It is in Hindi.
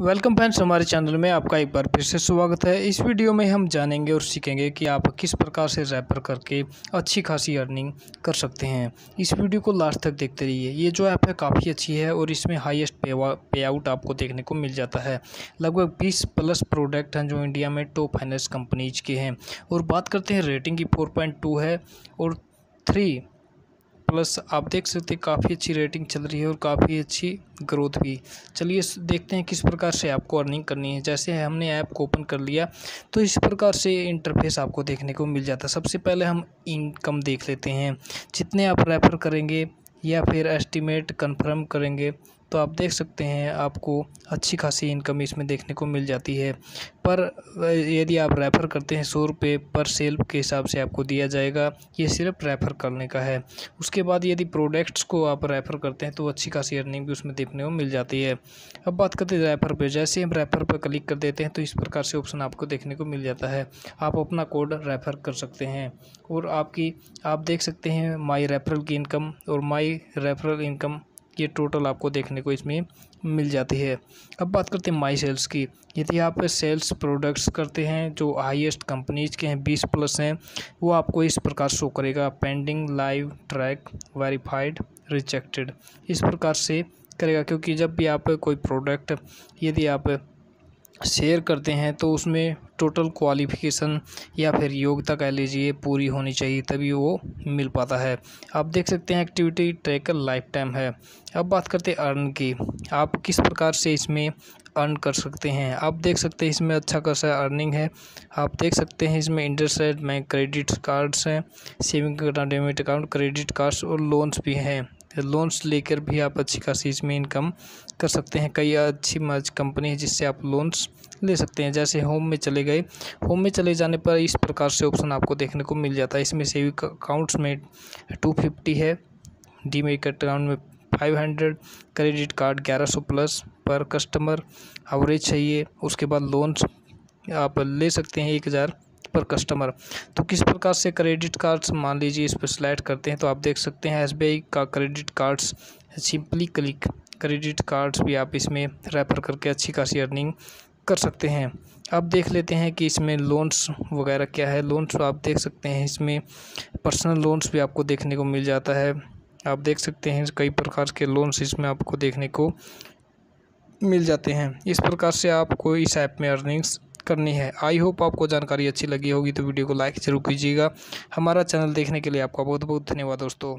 वेलकम फ्रेंड्स, हमारे चैनल में आपका एक बार फिर से स्वागत है। इस वीडियो में हम जानेंगे और सीखेंगे कि आप किस प्रकार से रैपर करके अच्छी खासी अर्निंग कर सकते हैं। इस वीडियो को लास्ट तक देखते रहिए। ये जो ऐप है, काफ़ी अच्छी है और इसमें हाईएस्ट पे आउट आपको देखने को मिल जाता है। लगभग बीस प्लस प्रोडक्ट हैं जो इंडिया में टॉप फाइनेंस कंपनीज़ के हैं। और बात करते हैं रेटिंग की फोर है और थ्री प्लस आप देख सकते हैं काफ़ी अच्छी रेटिंग चल रही है और काफ़ी अच्छी ग्रोथ भी। चलिए देखते हैं किस प्रकार से आपको अर्निंग करनी है। जैसे हमने ऐप को ओपन कर लिया तो इस प्रकार से इंटरफेस आपको देखने को मिल जाता है। सबसे पहले हम इनकम देख लेते हैं। जितने आप रेफ़र करेंगे या फिर एस्टिमेट कन्फर्म करेंगे तो आप देख सकते हैं आपको अच्छी खासी इनकम इसमें देखने को मिल जाती है। पर यदि आप रेफ़र करते हैं सौ रुपये पर सेल के हिसाब से आपको दिया जाएगा, ये सिर्फ़ रेफ़र करने का है। उसके बाद यदि प्रोडक्ट्स को आप रेफ़र करते हैं तो अच्छी खासी अर्निंग भी उसमें देखने को मिल जाती है। अब बात करते हैं रेफ़र पे। जैसे हम रेफ़र पर क्लिक कर देते हैं तो इस प्रकार से ऑप्शन आपको देखने को मिल जाता है। आप अपना कोड रेफ़र कर सकते हैं। और आपकी, आप देख सकते हैं माई रेफरल की इनकम और माई रेफरल इनकम ये टोटल आपको देखने को इसमें मिल जाती है। अब बात करते हैं माई सेल्स की। यदि आप सेल्स प्रोडक्ट्स करते हैं, जो हाईएस्ट कंपनीज़ के हैं, बीस प्लस हैं, वो आपको इस प्रकार शो करेगा। Pending, live, track, verified, rejected. इस प्रकार से करेगा, क्योंकि जब भी आप कोई प्रोडक्ट, यदि आप शेयर करते हैं तो उसमें टोटल क्वालिफ़िकेशन या फिर योग्यता कह लीजिए पूरी होनी चाहिए, तभी वो मिल पाता है। आप देख सकते हैं एक्टिविटी ट्रैकर लाइफ टाइम है। अब बात करते हैं अर्न की। आप किस प्रकार से इसमें अर्न कर सकते हैं? आप देख सकते हैं इसमें अच्छा खासा अर्निंग है। आप देख सकते हैं इसमें इंटरेस्ट रेट में क्रेडिट कार्ड्स हैं saving debit account credit cards और लोन्स भी हैं। लोन्स लेकर भी आप अच्छी खासी इसमें इनकम कर सकते हैं। कई अच्छी कंपनी है जिससे आप लोन्स ले सकते हैं। जैसे होम में चले गए। होम में चले जाने पर इस प्रकार से ऑप्शन आपको देखने को मिल जाता है। इसमें सेविंग अकाउंट्स में टू फिफ्टी है। डी मेक अकाउंट में फाइव हंड्रेड क्रेडिट कार्ड ग्यारह सौ प्लस पर कस्टमर एवरेज चाहिए उसके बाद लोन्स आप ले सकते हैं एक हज़ार। पर कस्टमर तो किस प्रकार से क्रेडिट कार्ड्स मान लीजिए इस पर स्लाइड करते हैं तो आप देख सकते हैं एसबीआई का credit cards simply click credit cards भी आप इसमें रेफर करके अच्छी खासी अर्निंग कर सकते हैं। अब देख लेते हैं कि इसमें लोन्स वगैरह क्या है। लोन्स आप देख सकते हैं, इसमें पर्सनल लोन्स भी आपको देखने को मिल जाता है। आप देख सकते हैं, कई प्रकार के लोन्स इसमें आपको देखने को मिल जाते हैं। इस प्रकार से आपको इस ऐप में अर्निंग्स करनी है। आई होप आपको जानकारी अच्छी लगी होगी तो वीडियो को लाइक ज़रूर कीजिएगा। हमारा चैनल देखने के लिए आपका बहुत बहुत धन्यवाद दोस्तों।